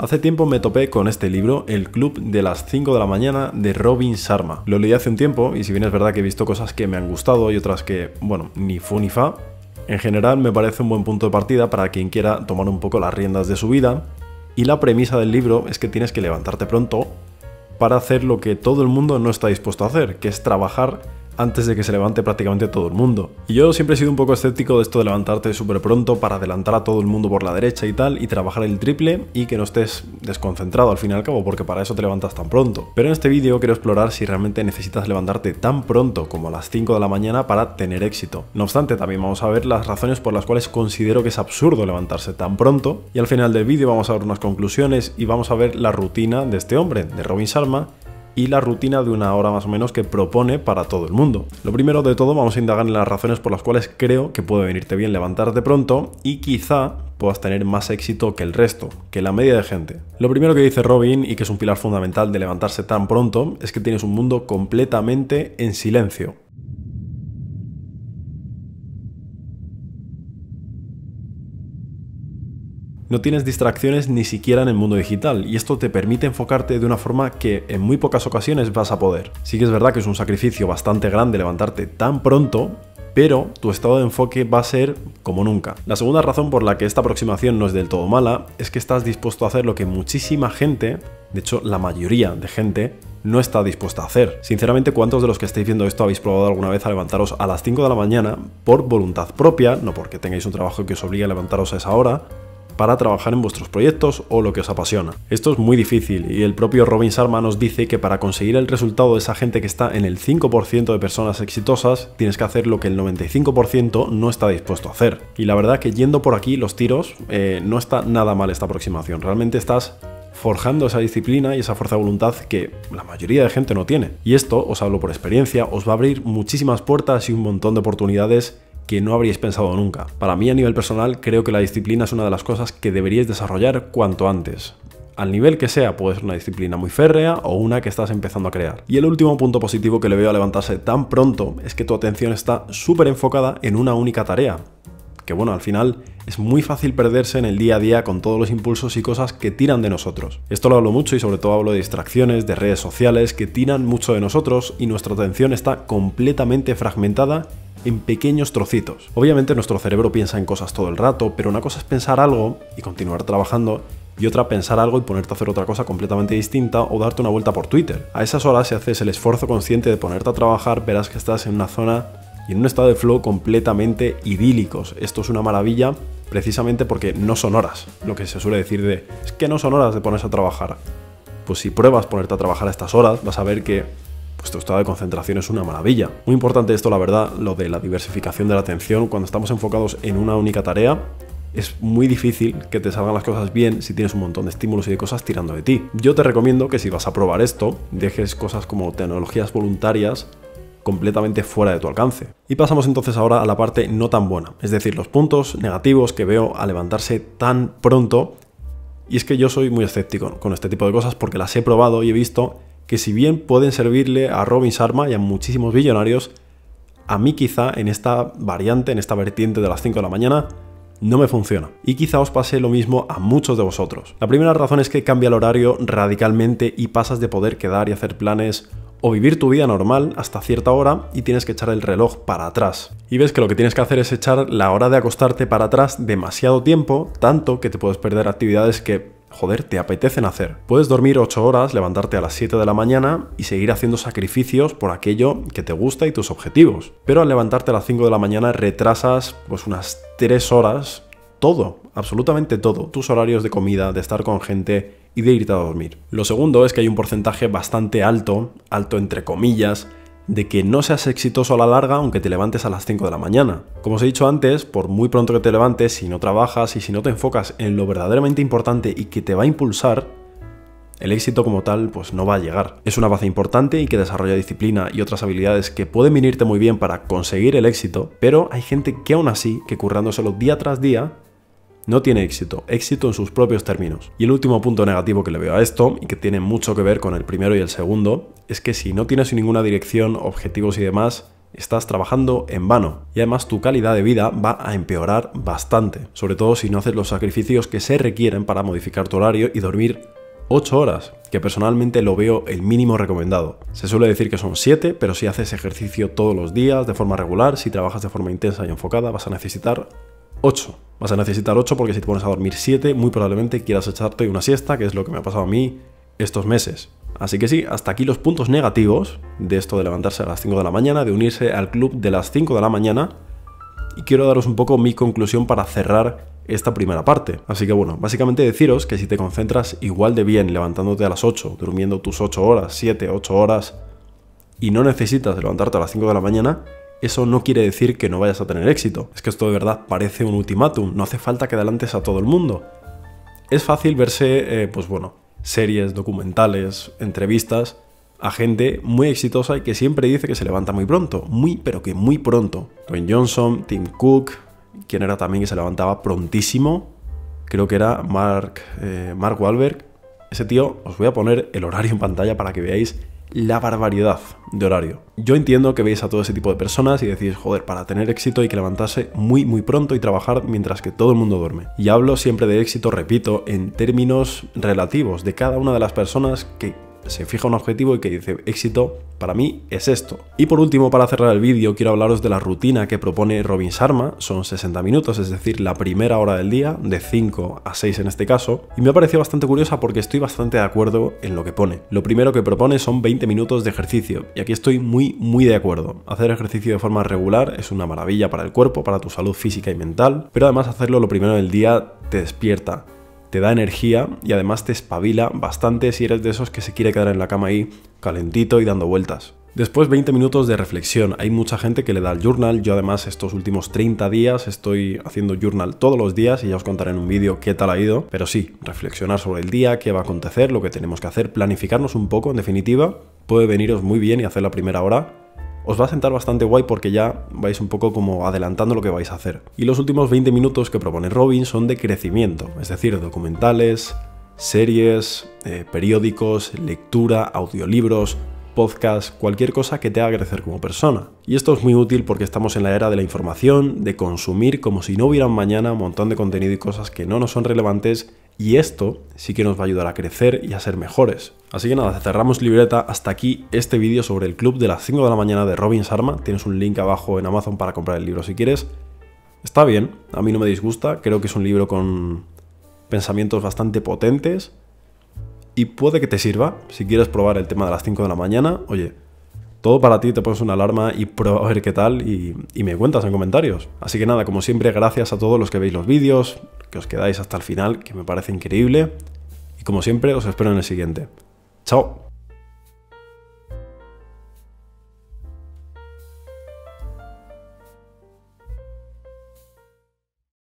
Hace tiempo me topé con este libro, El Club de las 5 de la mañana de Robin Sharma. Lo leí hace un tiempo y si bien es verdad que he visto cosas que me han gustado y otras que, bueno, ni fu ni fa, en general me parece un buen punto de partida para quien quiera tomar un poco las riendas de su vida. Y la premisa del libro es que tienes que levantarte pronto para hacer lo que todo el mundo no está dispuesto a hacer, que es trabajar antes de que se levante prácticamente todo el mundo. Y yo siempre he sido un poco escéptico de esto de levantarte súper pronto para adelantar a todo el mundo por la derecha y tal, y trabajar el triple y que no estés desconcentrado al fin y al cabo, porque para eso te levantas tan pronto. Pero en este vídeo quiero explorar si realmente necesitas levantarte tan pronto como a las 5 de la mañana para tener éxito. No obstante, también vamos a ver las razones por las cuales considero que es absurdo levantarse tan pronto, y al final del vídeo vamos a ver unas conclusiones y vamos a ver la rutina de este hombre, de Robin Sharma, y la rutina de una hora más o menos que propone para todo el mundo. Lo primero de todo vamos a indagar en las razones por las cuales creo que puede venirte bien levantarte pronto y quizá puedas tener más éxito que el resto, que la media de gente. Lo primero que dice Robin y que es un pilar fundamental de levantarse tan pronto es que tienes un mundo completamente en silencio. No tienes distracciones ni siquiera en el mundo digital y esto te permite enfocarte de una forma que en muy pocas ocasiones vas a poder. Sí que es verdad que es un sacrificio bastante grande levantarte tan pronto, pero tu estado de enfoque va a ser como nunca. La segunda razón por la que esta aproximación no es del todo mala es que estás dispuesto a hacer lo que muchísima gente, de hecho la mayoría de gente, no está dispuesta a hacer. Sinceramente, ¿cuántos de los que estáis viendo esto habéis probado alguna vez a levantaros a las 5 de la mañana por voluntad propia, no porque tengáis un trabajo que os obligue a levantaros a esa hora, para trabajar en vuestros proyectos o lo que os apasiona. Esto es muy difícil y el propio Robin Sharma nos dice que para conseguir el resultado de esa gente que está en el 5% de personas exitosas, tienes que hacer lo que el 95% no está dispuesto a hacer. Y la verdad que yendo por aquí los tiros, eh, no está nada mal esta aproximación. Realmente estás forjando esa disciplina y esa fuerza de voluntad que la mayoría de gente no tiene. Y esto, os hablo por experiencia, os va a abrir muchísimas puertas y un montón de oportunidades que no habríais pensado nunca. Para mí a nivel personal creo que la disciplina es una de las cosas que deberíais desarrollar cuanto antes. Al nivel que sea, puede ser una disciplina muy férrea o una que estás empezando a crear. Y el último punto positivo que le veo a levantarse tan pronto es que tu atención está súper enfocada en una única tarea. Que bueno, al final es muy fácil perderse en el día a día con todos los impulsos y cosas que tiran de nosotros. Esto lo hablo mucho y sobre todo hablo de distracciones, de redes sociales que tiran mucho de nosotros y nuestra atención está completamente fragmentada en pequeños trocitos. Obviamente nuestro cerebro piensa en cosas todo el rato, pero una cosa es pensar algo y continuar trabajando y otra pensar algo y ponerte a hacer otra cosa completamente distinta o darte una vuelta por Twitter. A esas horas si haces el esfuerzo consciente de ponerte a trabajar verás que estás en una zona y en un estado de flow completamente idílicos. Esto es una maravilla precisamente porque no son horas, lo que se suele decir de es que no son horas de ponerse a trabajar. Pues si pruebas ponerte a trabajar a estas horas, vas a ver que pues tu estado de concentración es una maravilla. Muy importante esto, la verdad, lo de la diversificación de la atención. Cuando estamos enfocados en una única tarea, es muy difícil que te salgan las cosas bien si tienes un montón de estímulos y de cosas tirando de ti. Yo te recomiendo que si vas a probar esto, dejes cosas como tecnologías voluntarias completamente fuera de tu alcance. Y pasamos entonces ahora a la parte no tan buena, es decir, los puntos negativos que veo a levantarse tan pronto. Y es que yo soy muy escéptico con este tipo de cosas porque las he probado y he visto que si bien pueden servirle a Robin Sharma y a muchísimos billonarios, a mí quizá en esta variante, en esta vertiente de las 5 de la mañana, no me funciona. Y quizá os pase lo mismo a muchos de vosotros. La primera razón es que cambia el horario radicalmente y pasas de poder quedar y hacer planes o vivir tu vida normal hasta cierta hora y tienes que echar el reloj para atrás. Y ves que lo que tienes que hacer es echar la hora de acostarte para atrás demasiado tiempo, tanto que te puedes perder actividades que joder, te apetecen hacer. Puedes dormir 8 horas, levantarte a las 7 de la mañana y seguir haciendo sacrificios por aquello que te gusta y tus objetivos. Pero al levantarte a las 5 de la mañana retrasas pues unas 3 horas todo, absolutamente todo, tus horarios de comida, de estar con gente y de irte a dormir. Lo segundo es que hay un porcentaje bastante alto, alto entre comillas, de que no seas exitoso a la larga aunque te levantes a las 5 de la mañana. Como os he dicho antes, por muy pronto que te levantes, si no trabajas y si no te enfocas en lo verdaderamente importante y que te va a impulsar, el éxito como tal pues no va a llegar. Es una base importante y que desarrolla disciplina y otras habilidades que pueden venirte muy bien para conseguir el éxito, pero hay gente que aún así, que currándoselo día tras día, no tiene éxito, éxito en sus propios términos. Y el último punto negativo que le veo a esto, y que tiene mucho que ver con el primero y el segundo, es que si no tienes ninguna dirección, objetivos y demás, estás trabajando en vano y además tu calidad de vida va a empeorar bastante, sobre todo si no haces los sacrificios que se requieren para modificar tu horario y dormir 8 horas, que personalmente lo veo el mínimo recomendado. Se suele decir que son 7, pero si haces ejercicio todos los días de forma regular, si trabajas de forma intensa y enfocada, vas a necesitar 8. Vas a necesitar 8 porque si te pones a dormir 7, muy probablemente quieras echarte una siesta, que es lo que me ha pasado a mí estos meses. Así que sí, hasta aquí los puntos negativos de esto de levantarse a las 5 de la mañana, de unirse al club de las 5 de la mañana. Y quiero daros un poco mi conclusión para cerrar esta primera parte. Así que bueno, básicamente deciros que si te concentras igual de bien levantándote a las 8, durmiendo tus 8 horas, 7, 8 horas, y no necesitas levantarte a las 5 de la mañana, eso no quiere decir que no vayas a tener éxito. Es que esto de verdad parece un ultimátum, no hace falta que adelantes a todo el mundo. Es fácil verse, eh, pues bueno, series, documentales, entrevistas a gente muy exitosa y que siempre dice que se levanta muy pronto, muy pero que muy pronto. Dwayne Johnson, Tim Cook, quien era también que se levantaba prontísimo, creo que era Mark, eh, Mark Wahlberg. Ese tío, os voy a poner el horario en pantalla para que veáis la barbaridad de horario. Yo entiendo que veis a todo ese tipo de personas y decís, joder, para tener éxito hay que levantarse muy muy pronto y trabajar mientras que todo el mundo duerme. Y hablo siempre de éxito, repito, en términos relativos de cada una de las personas que se fija un objetivo y que dice éxito para mí es esto. Y por último, para cerrar el vídeo, quiero hablaros de la rutina que propone Robin Sharma. Son 60 minutos, es decir, la primera hora del día, de 5 a 6 en este caso. Y me ha parecido bastante curiosa porque estoy bastante de acuerdo en lo que pone. Lo primero que propone son 20 minutos de ejercicio. Y aquí estoy muy, muy de acuerdo. Hacer ejercicio de forma regular es una maravilla para el cuerpo, para tu salud física y mental. Pero además hacerlo lo primero del día te despierta te da energía y además te espabila bastante si eres de esos que se quiere quedar en la cama ahí calentito y dando vueltas. Después 20 minutos de reflexión. Hay mucha gente que le da el journal. Yo además estos últimos 30 días estoy haciendo journal todos los días y ya os contaré en un vídeo qué tal ha ido. Pero sí, reflexionar sobre el día, qué va a acontecer, lo que tenemos que hacer, planificarnos un poco en definitiva. Puede veniros muy bien y hacer la primera hora os va a sentar bastante guay porque ya vais un poco como adelantando lo que vais a hacer. Y los últimos 20 minutos que propone Robin son de crecimiento, es decir, documentales, series, eh, periódicos, lectura, audiolibros, podcast, cualquier cosa que te haga crecer como persona. Y esto es muy útil porque estamos en la era de la información, de consumir como si no hubiera mañana un montón de contenido y cosas que no nos son relevantes y esto sí que nos va a ayudar a crecer y a ser mejores. Así que nada, cerramos libreta. Hasta aquí este vídeo sobre el club de las 5 de la mañana de Robin Sharma. Tienes un link abajo en Amazon para comprar el libro si quieres. Está bien, a mí no me disgusta. Creo que es un libro con pensamientos bastante potentes. Y puede que te sirva si quieres probar el tema de las 5 de la mañana. Oye, todo para ti, te pones una alarma y prueba a ver qué tal y, y, me cuentas en comentarios. Así que nada, como siempre, gracias a todos los que veis los vídeos, que os quedáis hasta el final, que me parece increíble. Y como siempre, os espero en el siguiente. Chao.